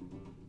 Mm-hmm.